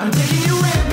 I'm taking you in.